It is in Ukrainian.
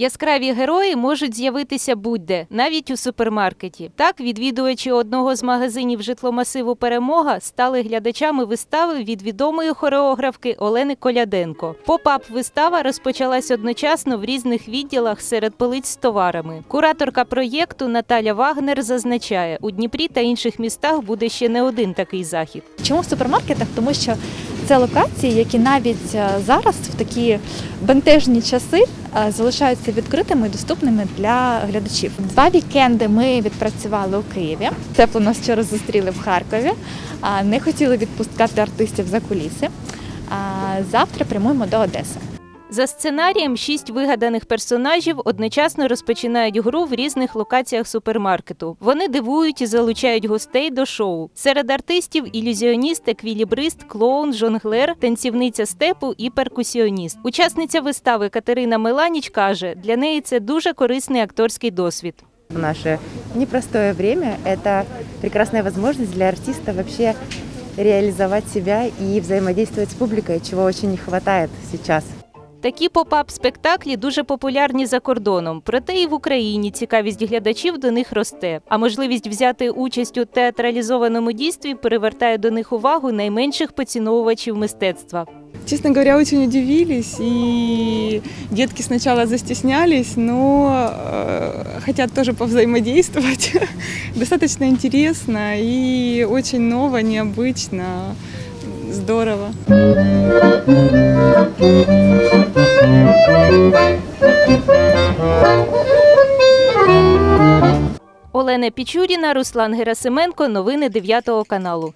Яскраві герої можуть з'явитися будь-де, навіть у супермаркеті. Так, відвідувачі одного з магазинів житломасиву Перемога стали глядачами вистави від відомої хореографки Олени Коляденко. Поп-ап вистава розпочалась одночасно в різних відділах серед полиць з товарами. Кураторка проєкту Наталя Вагнер зазначає, у Дніпрі та інших містах буде ще не один такий захід. Чому в супермаркетах? Тому що це локації, які навіть е, зараз в такі бентежні часи е, залишаються відкритими і доступними для глядачів. Два вікенди ми відпрацювали у Києві. Тепло нас вчора зустріли в Харкові. Не хотіли відпускати артистів за куліси. Завтра прямуємо до Одеси. За сценарієм, шість вигаданих персонажів одночасно розпочинають гру в різних локаціях супермаркету. Вони дивують і залучають гостей до шоу. Серед артистів ілюзіоніст, еквілібрист, клоун, жонглер, танцівниця степу і перкусіоніст. Учасниця вистави Катерина Меланіч каже, для неї це дуже корисний акторський досвід. Наше непростое время это прекрасная возможность для артиста вообще реализовать себя и взаимодействовать с публикой, чего очень не хватает сейчас. Такі поп-ап-спектаклі дуже популярні за кордоном, проте і в Україні цікавість глядачів до них росте. А можливість взяти участь у театралізованому дійстві привертає до них увагу найменших поціновувачів мистецтва. Честно говоря, очень удивились, и детки сначала застеснялись, но э, хотят тоже повзаимодействовать. Достаточно интересно и очень ново, необычно, здорово. Олена Пічуріна, Руслан Герасименко. Новини 9 каналу.